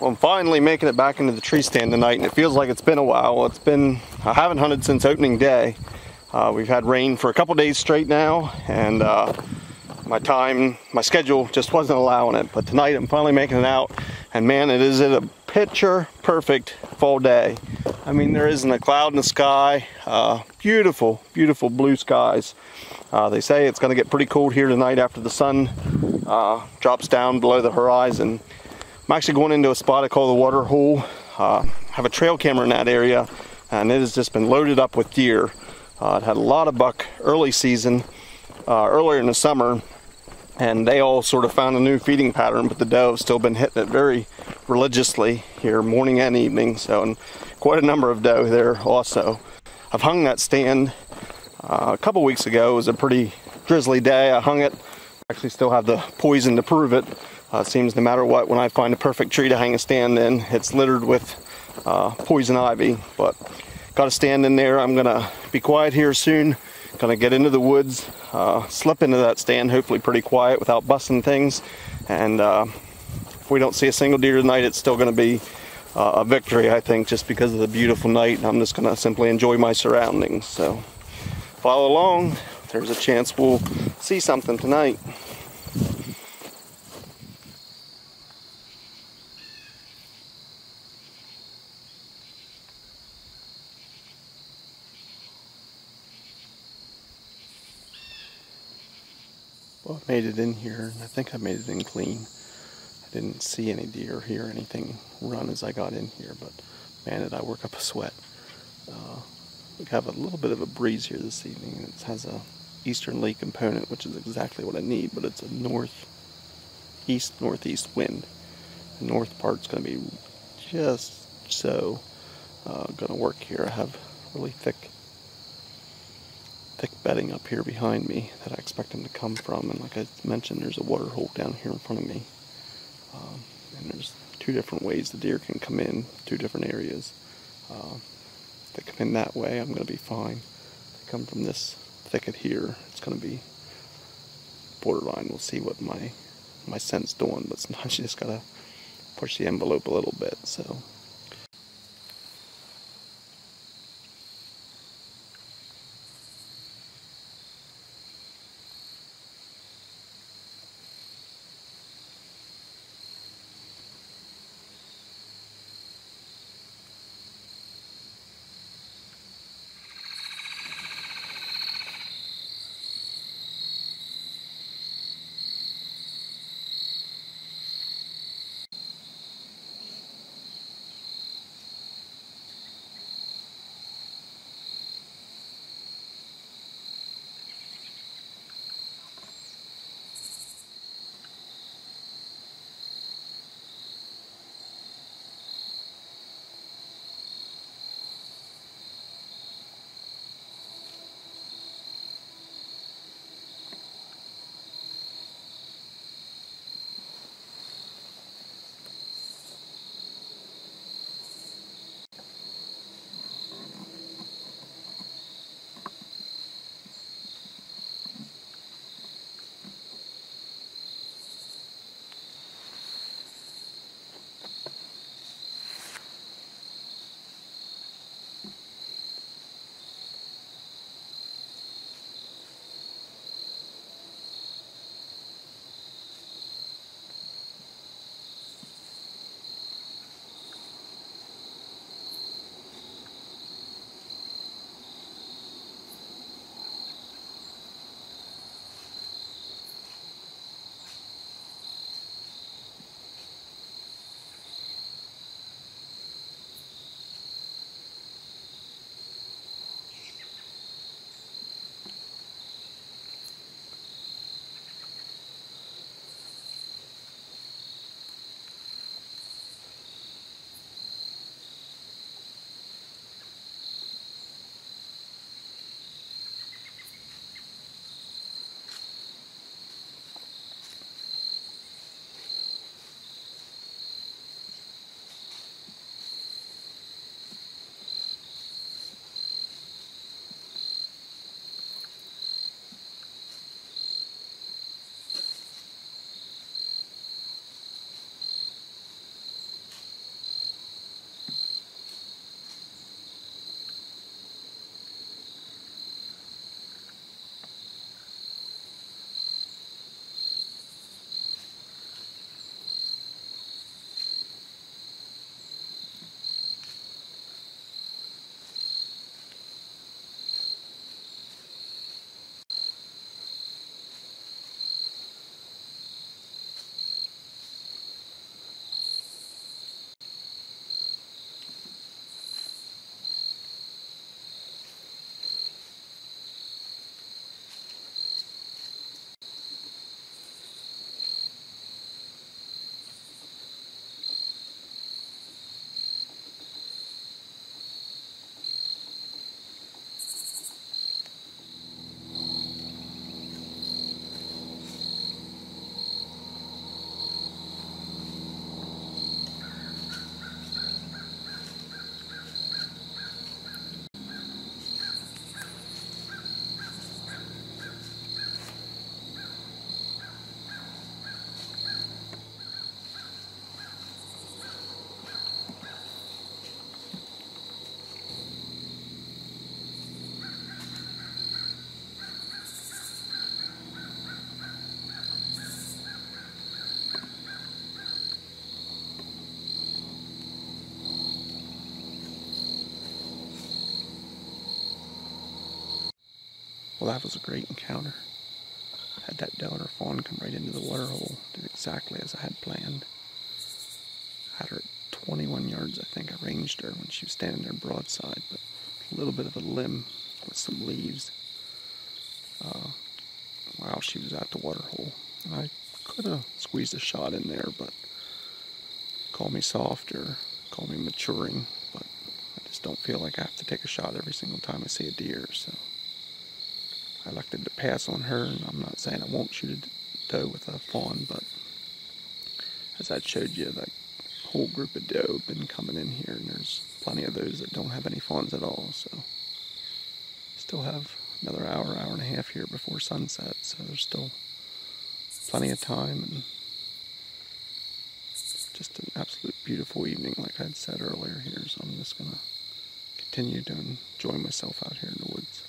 Well, I'm finally making it back into the tree stand tonight, and it feels like it's been a while. It's been, I haven't hunted since opening day. Uh, we've had rain for a couple days straight now, and uh, my time, my schedule just wasn't allowing it. But tonight I'm finally making it out, and man, it is a picture perfect fall day. I mean, there isn't a cloud in the sky. Uh, beautiful, beautiful blue skies. Uh, they say it's going to get pretty cold here tonight after the sun uh, drops down below the horizon. I'm actually going into a spot I call the water hole. Uh, have a trail camera in that area, and it has just been loaded up with deer. Uh, it had a lot of buck early season, uh, earlier in the summer, and they all sort of found a new feeding pattern, but the doe have still been hitting it very religiously here morning and evening. So, and quite a number of doe there also. I've hung that stand uh, a couple weeks ago. It was a pretty drizzly day. I hung it. Actually, still have the poison to prove it. Uh, seems no matter what, when I find a perfect tree to hang a stand in, it's littered with uh, poison ivy. But got a stand in there. I'm gonna be quiet here soon. Gonna get into the woods, uh, slip into that stand, hopefully pretty quiet without busting things. And uh, if we don't see a single deer tonight, it's still gonna be uh, a victory, I think, just because of the beautiful night. I'm just gonna simply enjoy my surroundings. So follow along. There's a chance we'll see something tonight. Well, I made it in here, and I think I made it in clean. I didn't see any deer, hear anything run as I got in here, but man, did I work up a sweat. Uh, we have a little bit of a breeze here this evening. It has a easterly component, which is exactly what I need, but it's a north, east, northeast wind. The north part's going to be just so uh, going to work here. I have really thick thick bedding up here behind me that I expect them to come from. And like I mentioned, there's a water hole down here in front of me. Um, and there's two different ways the deer can come in, two different areas. Uh, if they come in that way, I'm going to be fine. If they come from this thicket here, it's going to be borderline. We'll see what my my scent's doing, but sometimes you just got to push the envelope a little bit. So Well, that was a great encounter. Had that her fawn come right into the water hole. Did exactly as I had planned. Had her at 21 yards, I think. I ranged her when she was standing there broadside, but a little bit of a limb with some leaves. Uh, while she was at the water hole. And I could have squeezed a shot in there, but call me soft or call me maturing, but I just don't feel like I have to take a shot every single time I see a deer, so elected to pass on her, and I'm not saying I won't shoot a doe with a fawn, but as I showed you, that whole group of doe been coming in here, and there's plenty of those that don't have any fawns at all, so still have another hour, hour and a half here before sunset, so there's still plenty of time, and just an absolute beautiful evening, like I had said earlier here, so I'm just to continue to enjoy myself out here in the woods.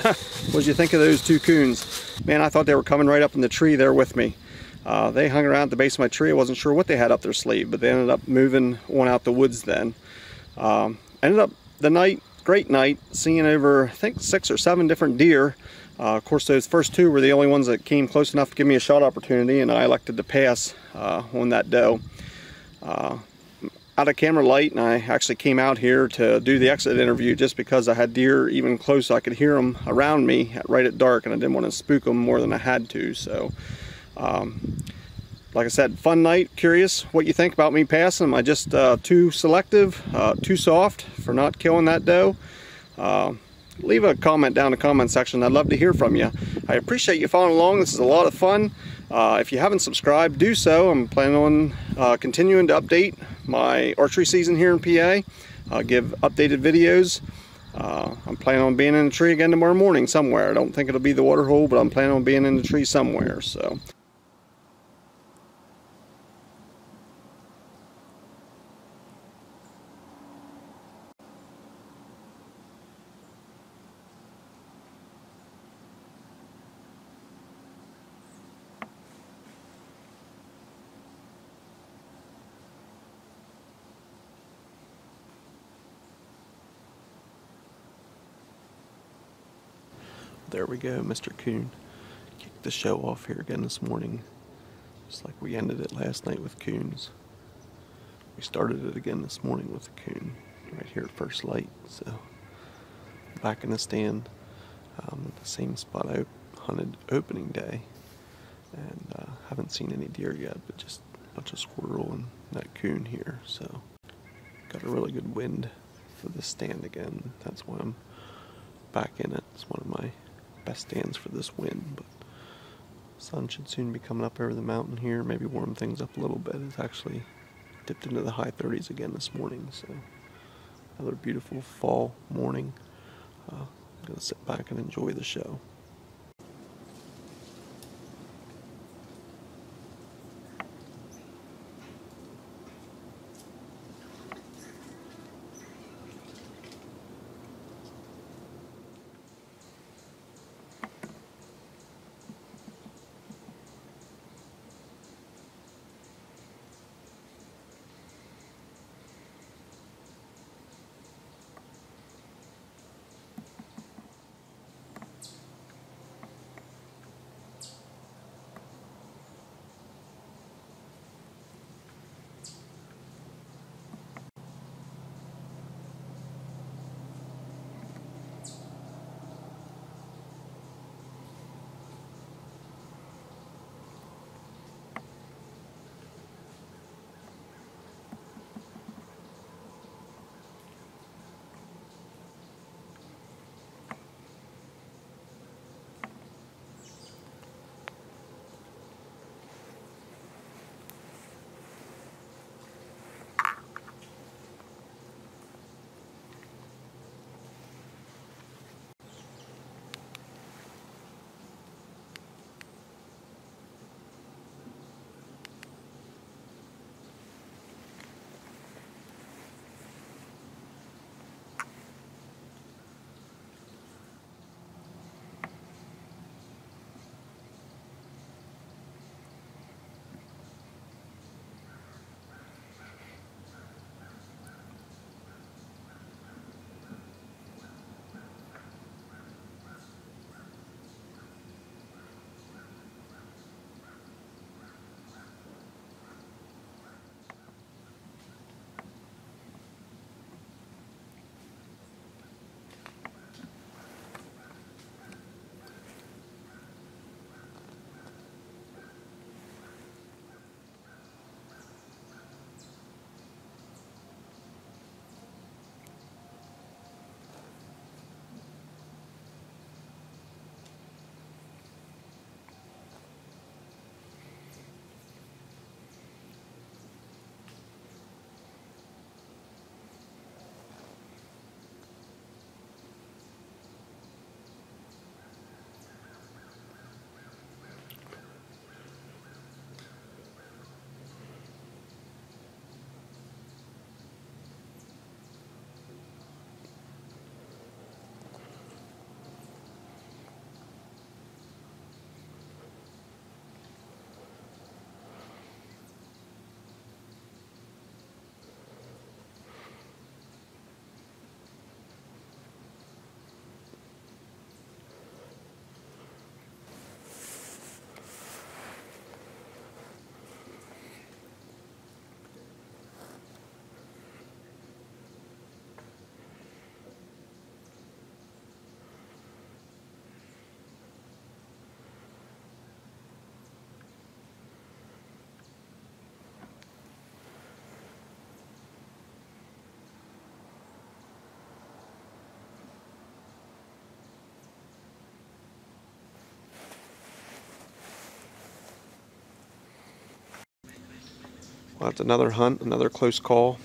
What'd you think of those two coons? Man, I thought they were coming right up in the tree there with me. Uh, they hung around at the base of my tree. I wasn't sure what they had up their sleeve, but they ended up moving on out the woods then. Um, ended up the night, great night, seeing over, I think, six or seven different deer. Uh, of course, those first two were the only ones that came close enough to give me a shot opportunity, and I elected to pass uh, on that doe. Out of camera light and I actually came out here to do the exit interview just because I had deer even close. I could hear them around me right at dark and I didn't want to spook them more than I had to. So, um, like I said, fun night. Curious what you think about me passing. Am I just uh, too selective, uh, too soft for not killing that doe? Uh, leave a comment down in the comment section. I'd love to hear from you. I appreciate you following along. This is a lot of fun. Uh, if you haven't subscribed, do so. I'm planning on uh, continuing to update my archery season here in PA. I'll give updated videos. Uh, I'm planning on being in the tree again tomorrow morning somewhere. I don't think it'll be the water hole, but I'm planning on being in the tree somewhere. So. There we go, Mr. Coon. Kicked the show off here again this morning. Just like we ended it last night with coons. We started it again this morning with a coon right here at first light. So back in the stand, um, the same spot I hunted opening day, and uh, haven't seen any deer yet, but just a bunch of squirrel and that coon here. So got a really good wind for the stand again. That's why I'm back in it. It's one of my best stands for this wind, but sun should soon be coming up over the mountain here, maybe warm things up a little bit. It's actually dipped into the high 30s again this morning, so another beautiful fall morning. Uh, I'm going to sit back and enjoy the show. Well, that's another hunt, another close call.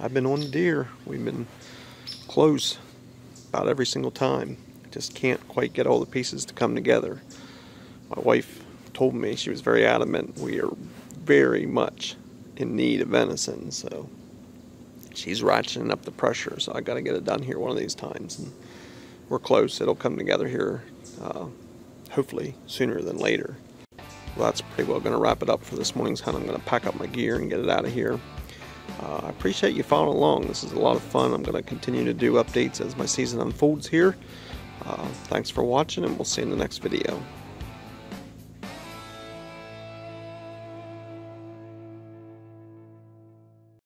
I've been on deer. We've been close about every single time. Just can't quite get all the pieces to come together. My wife told me she was very adamant we are very much in need of venison, so she's ratcheting up the pressure. So I got to get it done here one of these times, and we're close. It'll come together here, uh, hopefully sooner than later. Well, that's pretty well going to wrap it up for this morning's hunt. I'm going to pack up my gear and get it out of here. Uh, I appreciate you following along. This is a lot of fun. I'm going to continue to do updates as my season unfolds here. Uh, thanks for watching, and we'll see you in the next video.